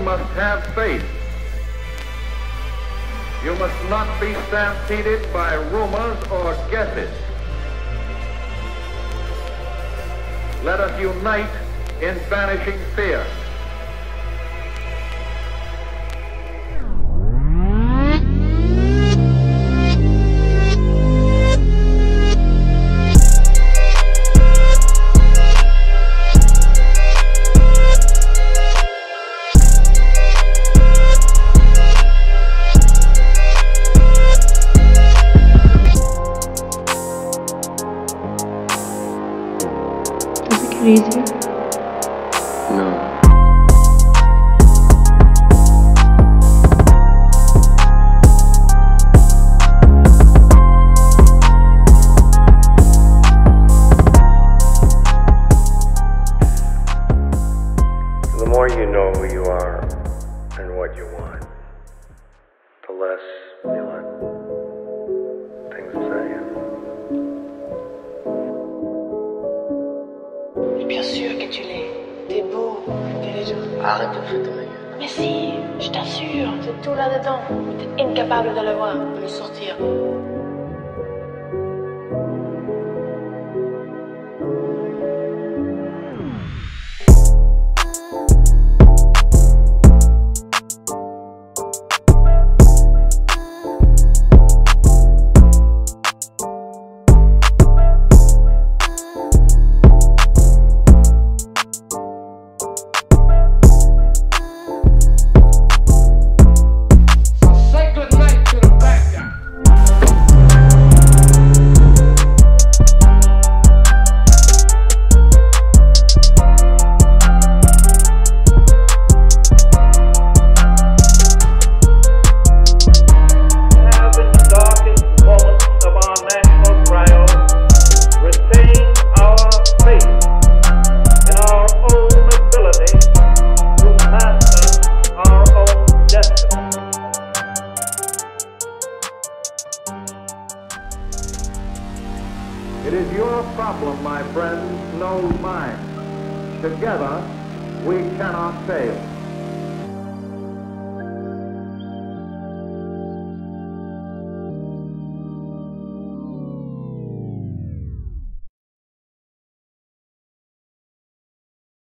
must have faith. You must not be stampeded by rumors or guesses. Let us unite in banishing fear. Does it get easier? No. The more you know who you are and what you want, the less you let Arrête de foutre ma gueule. Mais si, je t'assure, c'est tout là-dedans. T'es incapable de le voir, de le sortir. It is your problem, my friends, no mine. Together, we cannot fail.